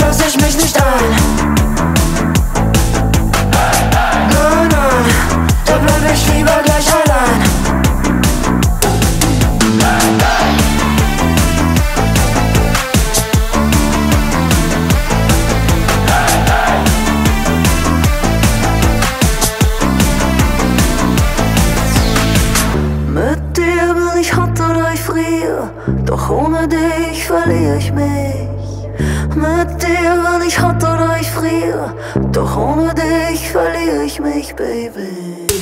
lass ich mich nicht ein. Nein, nein, da bleib ich lieber gleich allein. Mit dir bin ich hot oder ich friere, doch ohne dich verliere ich mich. Mit dir bin ich hot oder ich friere. Doch ohne dich verliere ich mich, Baby.